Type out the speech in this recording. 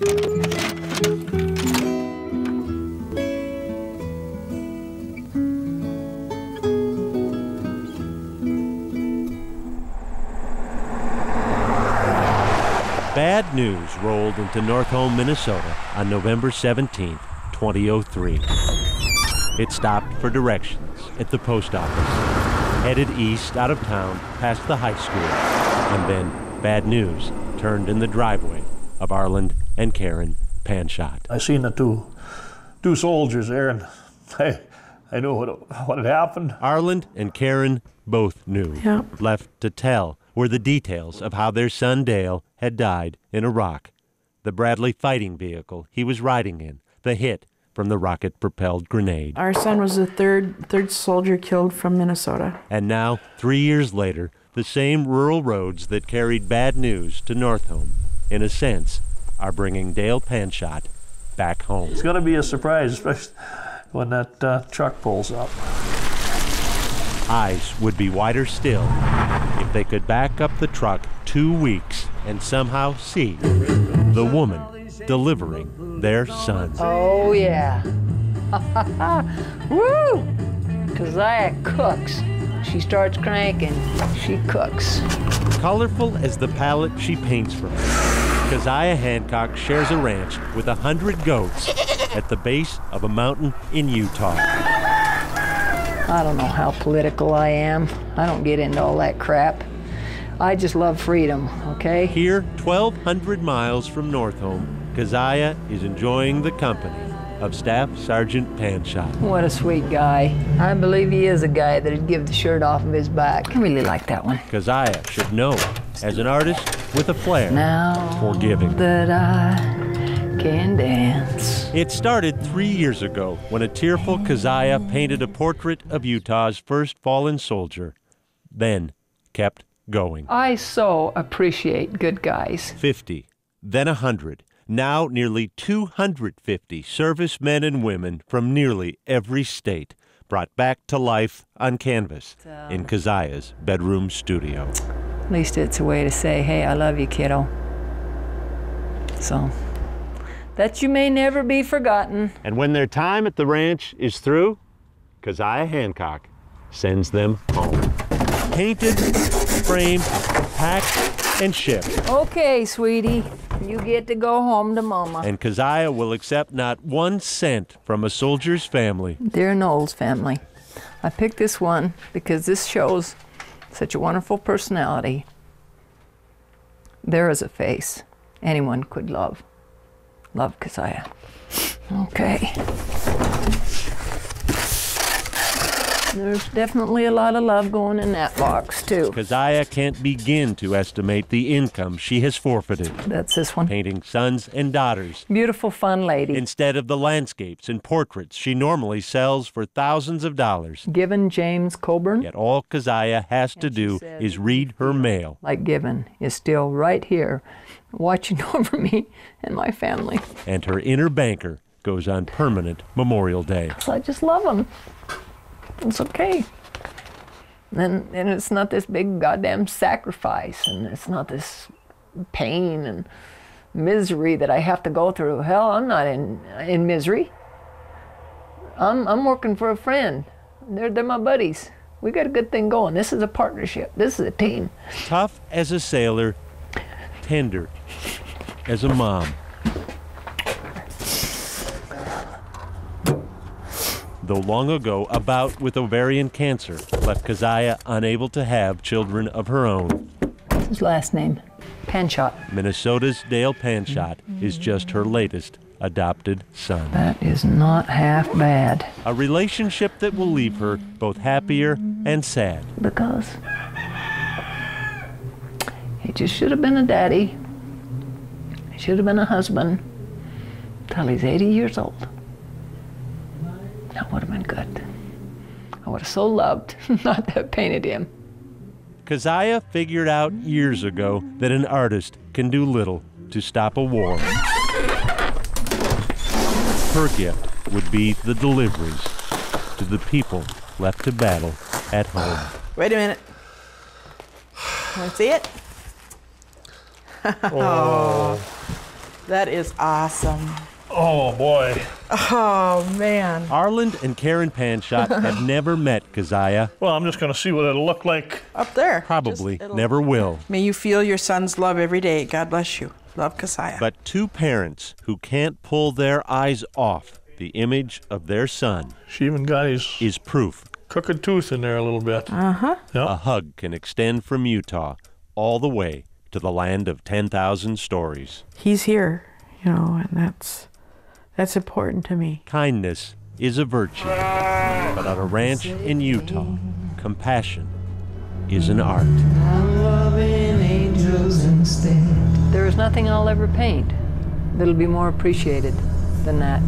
Bad news rolled into Northome, Minnesota on November 17, 2003. It stopped for directions at the post office, headed east out of town past the high school, and then bad news turned in the driveway of Arland and Karen Panchot. I seen the two two soldiers there, and I I knew what what had happened. Arland and Karen both knew. Yeah. Left to tell were the details of how their son Dale had died in Iraq. The Bradley fighting vehicle he was riding in, the hit from the rocket propelled grenade. Our son was the third third soldier killed from Minnesota. And now, three years later, the same rural roads that carried bad news to Northome, in a sense, are bringing Dale Panchot back home. It's going to be a surprise, especially when that uh, truck pulls up. Eyes would be wider still if they could back up the truck two weeks and somehow see the woman delivering their son. Oh, yeah. Woo! Kaziah cooks. She starts cranking, she cooks. Colorful as the palette she paints for me, Kaziah Hancock shares a ranch with a hundred goats at the base of a mountain in Utah. I don't know how political I am. I don't get into all that crap. I just love freedom, okay? Here, 1,200 miles from North Home, Kaziah is enjoying the company of Staff Sergeant Panchot. What a sweet guy. I believe he is a guy that'd give the shirt off of his back. I really like that one. Kaziah should know, as an artist with a flair Now for giving. that I can dance. It started three years ago when a tearful Kaziah painted a portrait of Utah's first fallen soldier, then kept going. I so appreciate good guys. 50, then 100, now nearly 250 servicemen and women from nearly every state brought back to life on canvas in Kaziah's bedroom studio. At least it's a way to say, hey, I love you, kiddo. So, that you may never be forgotten. And when their time at the ranch is through, Kaziah Hancock sends them home. Painted, framed, packed, and shipped. Okay, sweetie, you get to go home to Mama. And Kaziah will accept not one cent from a soldier's family. Dear Knowles family, I picked this one because this shows such a wonderful personality. There is a face anyone could love. Love Kaziah. Okay. There's definitely a lot of love going in that box, too. Kaziah can't begin to estimate the income she has forfeited, That's this one. painting sons and daughters Beautiful, fun lady. instead of the landscapes and portraits she normally sells for thousands of dollars. Given James Coburn, Yet all Kaziah has to do said, is read her mail. like Given, is still right here watching over me and my family. and her inner banker goes on permanent Memorial Day. I just love them. It's okay. And, and it's not this big goddamn sacrifice, and it's not this pain and misery that I have to go through. Hell, I'm not in in misery. I'm I'm working for a friend. They're they're my buddies. We got a good thing going. This is a partnership. This is a team. Tough as a sailor, tender as a mom. Though long ago, a bout with ovarian cancer left Kaziah unable to have children of her own. What's his last name? Panchot. Minnesota's Dale Panchot mm-hmm. is just her latest adopted son. That is not half bad. A relationship that will leave her both happier and sad. because he just should have been a daddy. He should have been a husband till he's 80 years old. That would have been good. I would have so loved not to have painted him. Kaziah figured out years ago that an artist can do little to stop a war. Her gift would be the deliveries to the people left to battle at home. Wait a minute. Want to see it? Oh. that is awesome. Oh boy. Oh man. Arland and Karen Panchot have never met Kaziah, Well, I'm just gonna see what it'll look like. Up there. probably Just- never will. May you feel your son's love every day. God bless you. Love Kaziah. But two parents who can't pull their eyes off the image of their son She even got his is proof crooked tooth in there a little bit. uh-huh. a hug can extend from Utah all the way to the land of 10,000 stories. He's here, you know, and that's that's important to me. Kindness is a virtue, but on a ranch in Utah, compassion is an art. There is nothing I'll ever paint that'll be more appreciated than that.